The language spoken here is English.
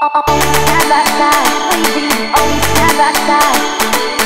Always side by side, waving, always side by side, always side by side.